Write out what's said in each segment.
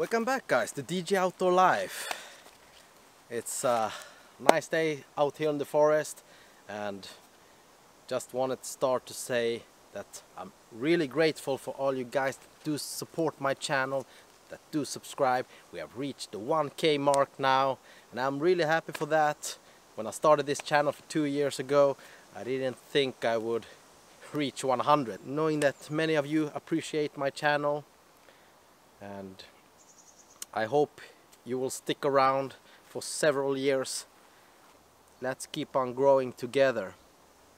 Welcome back guys to DG Outdoor Life. It's uh, a nice day out here in the forest and just wanted to start to say that I'm really grateful for all you guys that do support my channel, that do subscribe. We have reached the 1k mark now and I'm really happy for that. When I started this channel for two years ago I didn't think I would reach 100. Knowing that many of you appreciate my channel and I hope you will stick around for several years. Let's keep on growing together.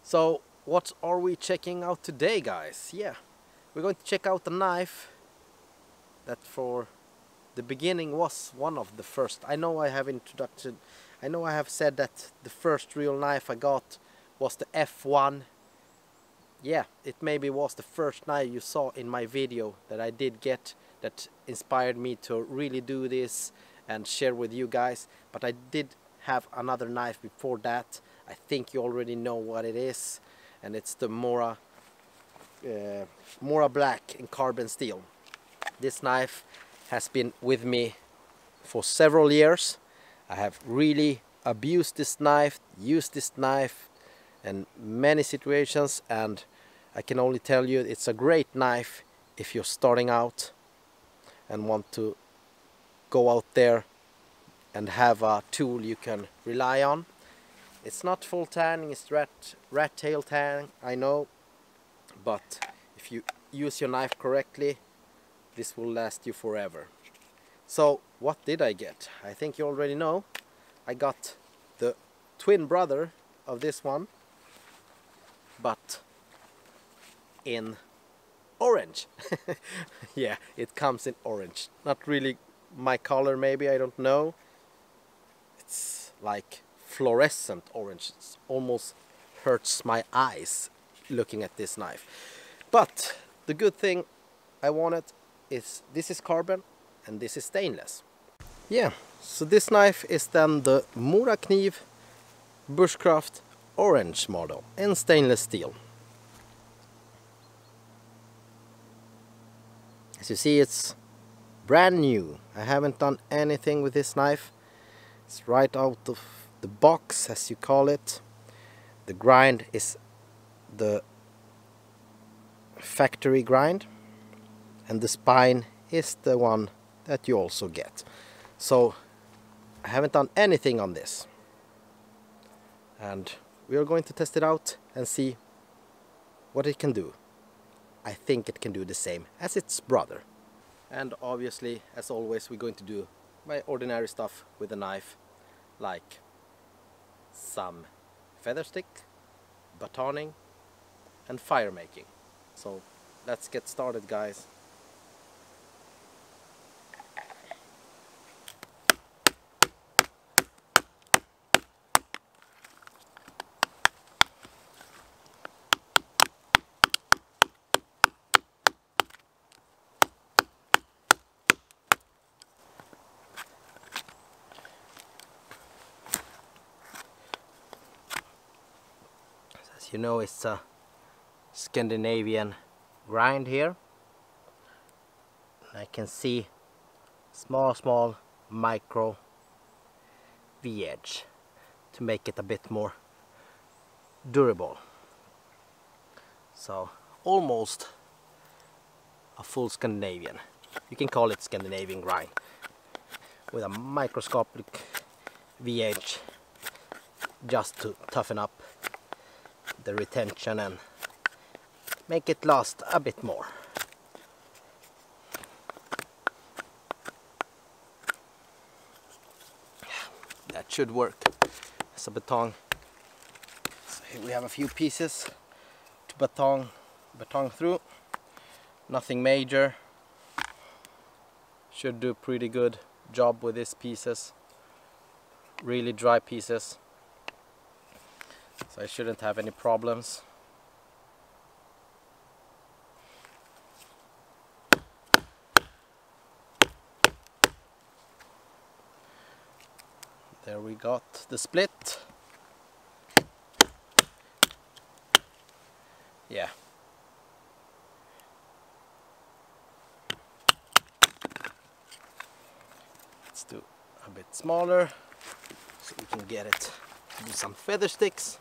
So what are we checking out today guys? Yeah, we're going to check out the knife that for the beginning was one of the first. I know I have introduction, I know I have said that the first real knife I got was the F1 yeah, it maybe was the first knife you saw in my video that I did get that inspired me to really do this and share with you guys. But I did have another knife before that. I think you already know what it is. And it's the Mora, uh, Mora Black in carbon steel. This knife has been with me for several years. I have really abused this knife, used this knife in many situations and I can only tell you it's a great knife if you're starting out and want to go out there and have a tool you can rely on. It's not full tanning, it's rat, rat tail tanning, I know, but if you use your knife correctly, this will last you forever. So what did I get? I think you already know. I got the twin brother of this one, but in orange. yeah, it comes in orange. Not really my color maybe, I don't know. It's like fluorescent orange. It almost hurts my eyes looking at this knife. But the good thing I wanted is this is carbon and this is stainless. Yeah, so this knife is then the Morakniv Bushcraft Orange model in stainless steel. As you see it's brand new. I haven't done anything with this knife. It's right out of the box as you call it. The grind is the factory grind and the spine is the one that you also get. So I haven't done anything on this and we are going to test it out and see what it can do. I think it can do the same as its brother. And obviously, as always, we're going to do my ordinary stuff with a knife, like some feather stick, batoning, and fire making. So let's get started guys. You know it's a Scandinavian grind here. I can see small small micro V-edge to make it a bit more durable. So almost a full Scandinavian. You can call it Scandinavian grind with a microscopic V-edge just to toughen up the retention and make it last a bit more. That should work as a batong. So here we have a few pieces to baton, batong through. Nothing major. Should do a pretty good job with these pieces. Really dry pieces so I shouldn't have any problems. There we got the split. Yeah. let's do a bit smaller so we can get it do some feather sticks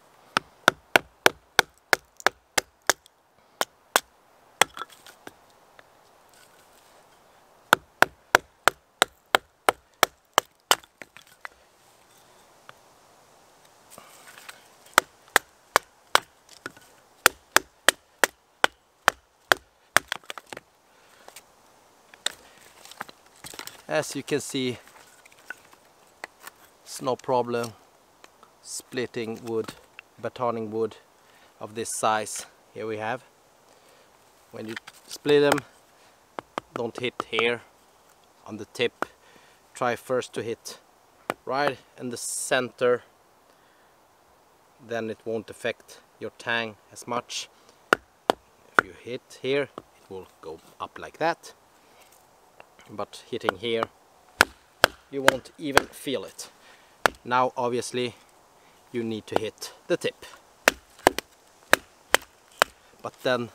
as you can see it's no problem splitting wood batoning wood of this size here we have. When you split them don't hit here on the tip. Try first to hit right in the center. Then it won't affect your tang as much. If you hit here it will go up like that but hitting here you won't even feel it. Now obviously you need to hit the tip. But then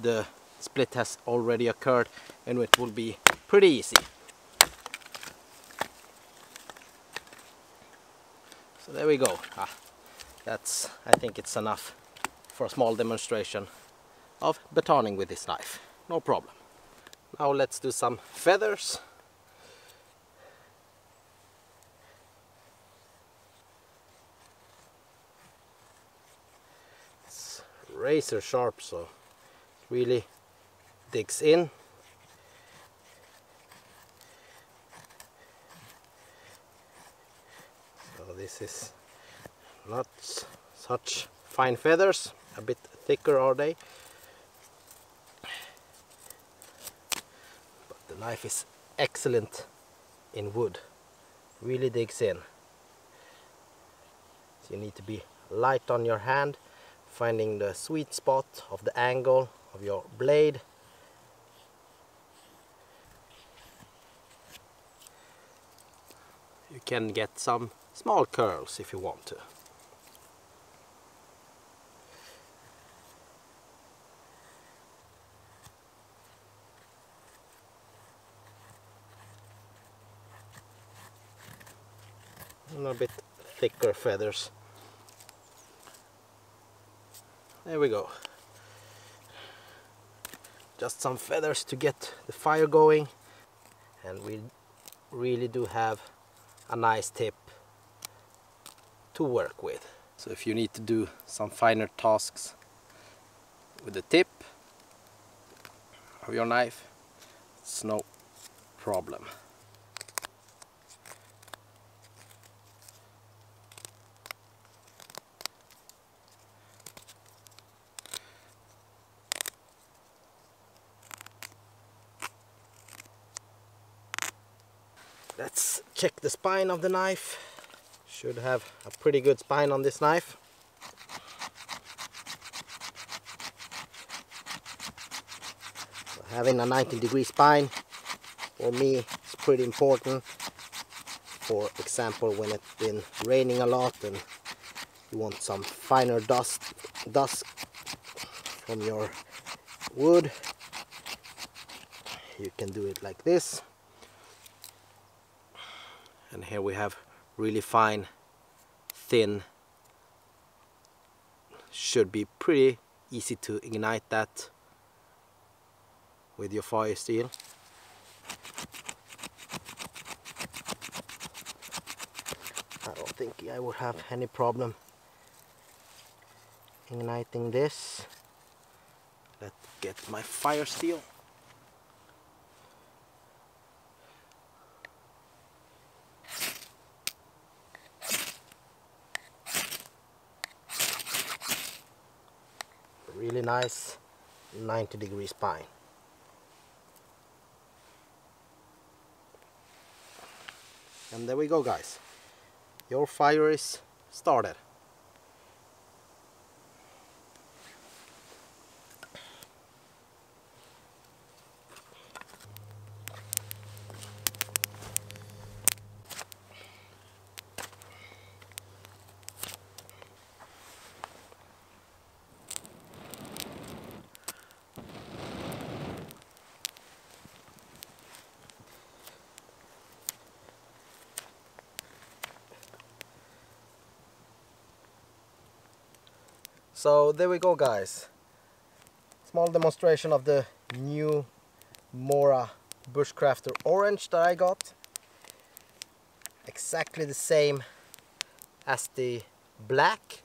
the split has already occurred and it will be pretty easy. So there we go. Ah, that's I think it's enough for a small demonstration of batoning with this knife. No problem now let's do some feathers. It's razor sharp so it really digs in. So this is not such fine feathers, a bit thicker are they. Knife is excellent in wood. Really digs in so you need to be light on your hand finding the sweet spot of the angle of your blade. You can get some small curls if you want to a bit thicker feathers. There we go. Just some feathers to get the fire going and we really do have a nice tip to work with. So if you need to do some finer tasks with the tip of your knife, it's no problem. Let's check the spine of the knife. Should have a pretty good spine on this knife. So having a 90 degree spine for me is pretty important. For example when it's been raining a lot and you want some finer dust dust from your wood you can do it like this and here we have really fine thin should be pretty easy to ignite that with your fire steel. I don't think I would have any problem igniting this. Let's get my fire steel really nice 90 degree spine. And there we go guys. Your fire is started So there we go guys. Small demonstration of the new Mora Bushcrafter Orange that I got. Exactly the same as the black.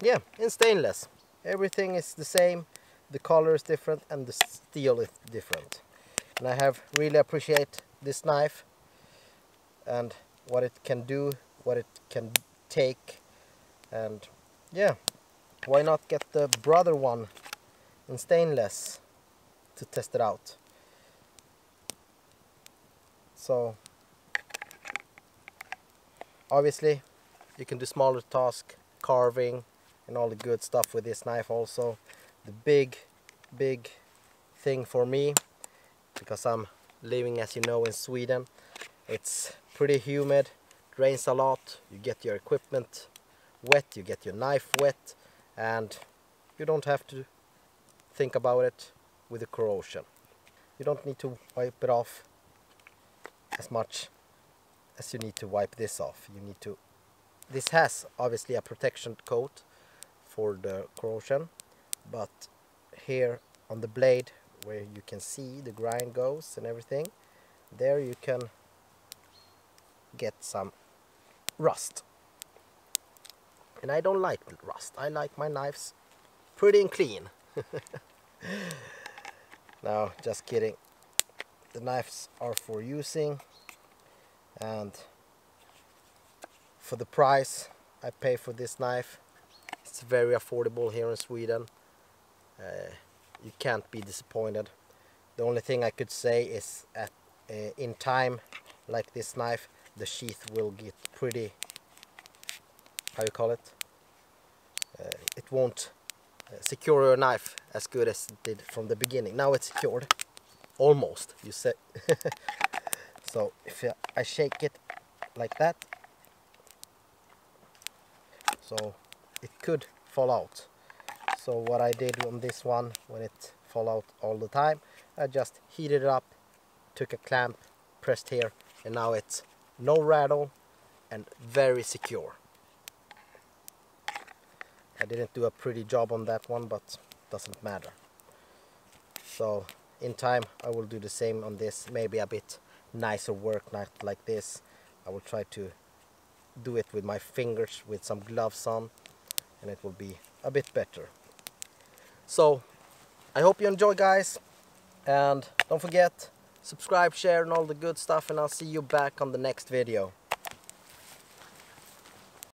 Yeah, in stainless. Everything is the same. The color is different and the steel is different. And I have really appreciate this knife and what it can do, what it can take and yeah why not get the brother one in stainless to test it out? So obviously you can do smaller task carving and all the good stuff with this knife also. The big big thing for me because I'm living as you know in Sweden it's pretty humid rains a lot you get your equipment wet you get your knife wet and you don't have to think about it with the corrosion. You don't need to wipe it off as much as you need to wipe this off. You need to this has obviously a protection coat for the corrosion but here on the blade where you can see the grind goes and everything there you can get some rust and I don't like rust. I like my knives pretty and clean. no, just kidding. The knives are for using and for the price I pay for this knife it's very affordable here in Sweden. Uh, you can't be disappointed. The only thing I could say is at uh, in time like this knife the sheath will get pretty how you call it uh, it won't uh, secure your knife as good as it did from the beginning. Now it's secured almost you say. So if I shake it like that so it could fall out. So what I did on this one when it fall out all the time I just heated it up took a clamp pressed here and now it's no rattle and very secure I didn't do a pretty job on that one but doesn't matter. So in time I will do the same on this maybe a bit nicer work not like this. I will try to do it with my fingers with some gloves on and it will be a bit better. So I hope you enjoy guys and don't forget subscribe share and all the good stuff and I'll see you back on the next video